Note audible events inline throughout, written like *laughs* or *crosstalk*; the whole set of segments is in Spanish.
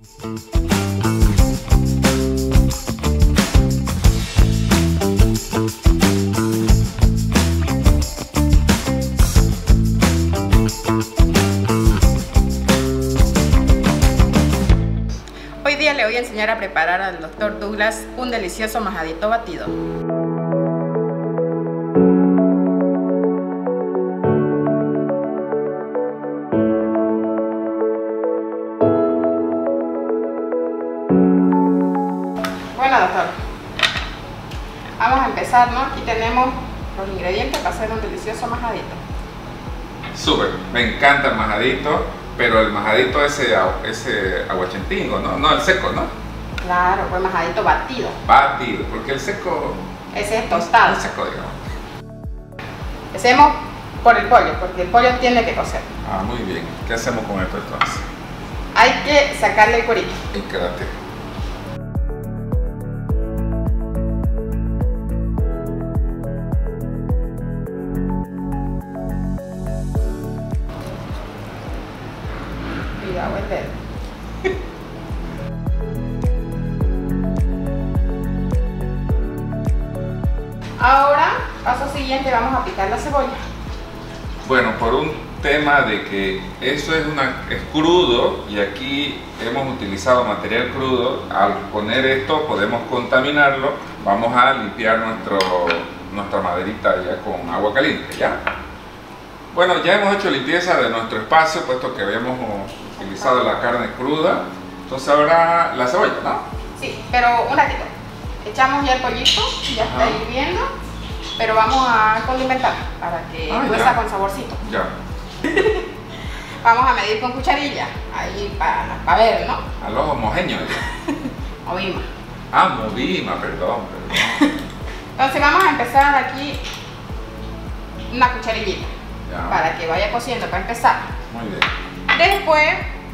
Hoy día le voy a enseñar a preparar al doctor Douglas un delicioso majadito batido. Vamos a empezar, ¿no? Aquí tenemos los ingredientes para hacer un delicioso majadito. Súper, me encanta el majadito, pero el majadito ese, ese aguachentingo, ¿no? No, el seco, ¿no? Claro, pues majadito batido. Batido, porque el seco, Ese es tostado. el seco, digamos. Empecemos por el pollo, porque el pollo tiene que cocer. Ah, muy bien. ¿Qué hacemos con esto entonces? Hay que sacarle el cuerito. Y quédate. Paso siguiente, vamos a picar la cebolla. Bueno, por un tema de que eso es, una, es crudo y aquí hemos utilizado material crudo, al poner esto podemos contaminarlo, vamos a limpiar nuestro, nuestra maderita ya con agua caliente, ¿ya? Bueno, ya hemos hecho limpieza de nuestro espacio, puesto que habíamos utilizado la carne cruda, entonces ahora la cebolla, ¿no? Sí, pero un ratito. Echamos ya el pollito, ya está Ajá. hirviendo, pero vamos a condimentar para que Ah, con saborcito. Ya, *laughs* Vamos a medir con cucharilla, ahí para ver, ¿no? a los homogéneos. *laughs* Oímos. Ah, movima, perdón, perdón. *laughs* Entonces vamos a empezar aquí una cucharillita Ya, para que vaya cociendo para empezar. muy bien. Después,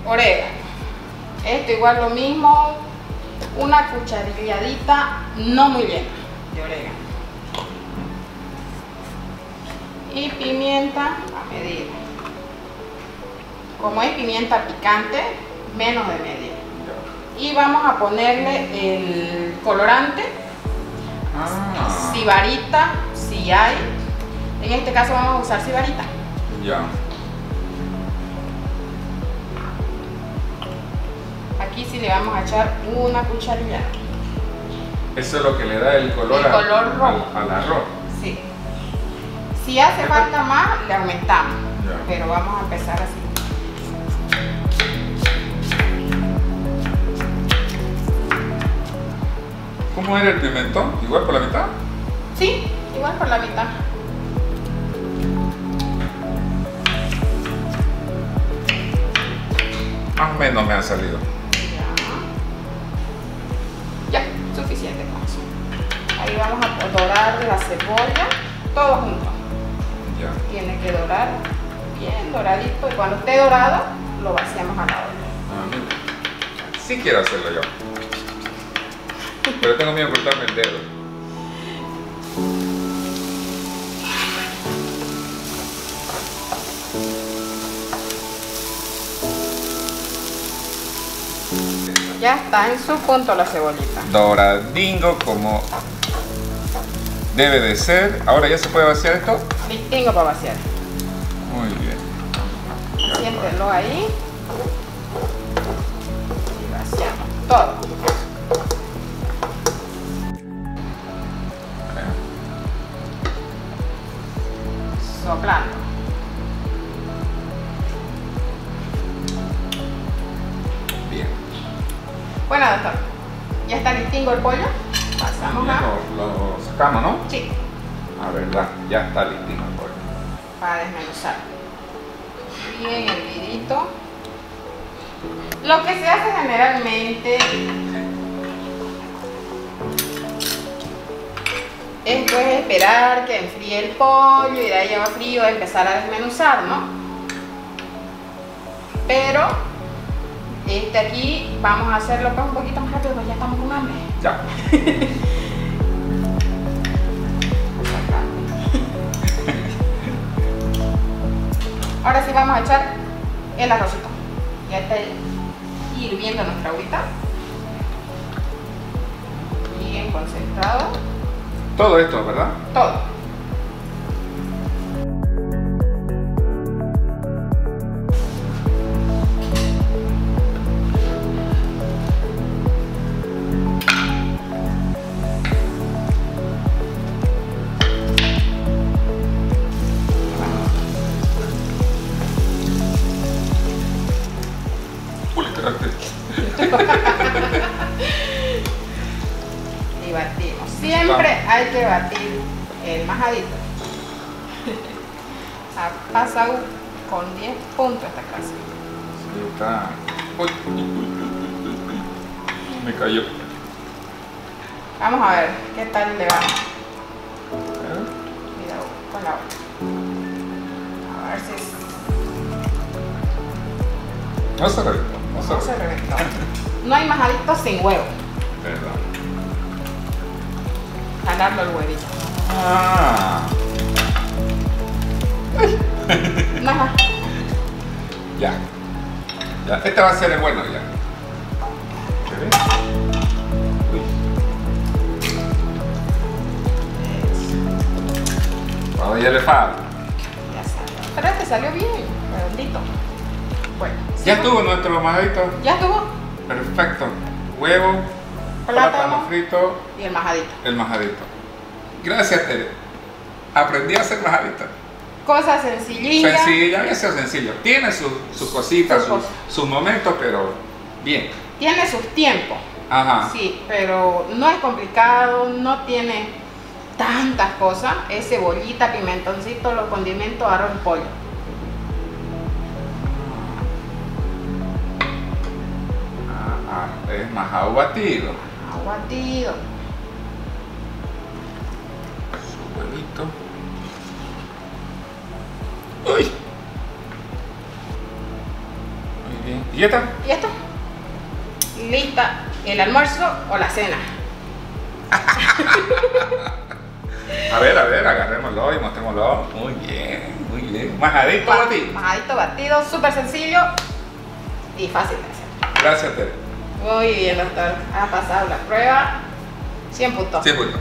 orégano. Esto igual lo mismo, una cucharilladita no muy llena de orégano. Y pimienta a medida. Como es pimienta picante, menos de media. Y vamos a ponerle el colorante, Ah, sibarita, si hay. En este caso vamos a usar sibarita. ya. Aquí sí le vamos a echar una cucharilla. Eso es lo que le da el color, El a- color al arroz. Si hace falta más, le aumentamos. Pero vamos a empezar así. ¿Cómo era el pimentón? ¿Igual por la mitad? Sí, igual por la mitad. Más o menos me ha salido. Ya. Ya, suficiente con eso. Ahí vamos a dorar la cebolla, todo junto. Tiene que dorar bien doradito y cuando esté dorado, lo vaciamos a la olla. Sí quiero hacerlo yo. Pero tengo miedo de cortarme el dedo. Ya está en su punto la cebollita. Doradingo como debe de ser. Ahora ya se puede vaciar esto. Listingo para vaciar. Muy bien. Siéntelo ahí. Y vaciamos todo. Soplando. Bien. Bueno, doctor. Ya está listingo el pollo. Pasamos a... lo, lo sacamos, ¿no? Sí, A verdad, ya está listino el pollo. para desmenuzar. Bien hervidito. Lo que se hace generalmente es pues esperar que enfríe el pollo y de ahí ya va frío empezar a desmenuzar, ¿no? Pero este aquí vamos a hacerlo pues un poquito más rápido porque ya estamos con hambre. Ya. *laughs* Ahora sí vamos a echar el arrocito. Ya está hirviendo nuestra agüita. Bien concentrado. Todo esto, ¿verdad? Todo. Siempre hay que batir el majadito. *laughs* ha pasado con 10 puntos esta casa. Sí, está. Uy, Me cayó. Vamos a ver qué tal le va. Mira, con la otra. A ver si es... No se reventó. No se No se reventó. reventó. No hay majadito sin huevo. *laughs* Verdad. Jalarlo el huevito. Ah. Ajá. *laughs* Ya. Ya. Este va a ser el bueno ya. ¿Se ve? Uy. Le falta. Ya salió. Pero este salió bien, redondito. Bueno. Ya estuvo nuestro majadito. ¿Ya estuvo? Perfecto. Huevo, Plátano. frito, Y el majadito. el majadito. Gracias, Tere. Aprendí a hacer majadito. Cosa sencillilla. Sencilla, ya sea sencillo. Tiene sus sus cositas, Sus momentos, pero bien. Tiene sus tiempos. Ajá. Sí, pero no es complicado, no tiene tantas cosas. Es cebollita, pimentoncito, los condimentos, arroz y pollo. Ah, ah, es majado batido. Aguatido. Su huevito. Uy. Muy bien. ¿Y esta? ¿Y esto? Lista el almuerzo o la cena. *laughs* A ver, a ver, agarrémoslo y mostrémoslo. Muy bien, muy bien. Majadito batido. Majadito batido, súper sencillo y fácil de hacer. Gracias, Tere. Muy bien, doctor. Ha pasado la prueba. 100 puntos. 100 puntos.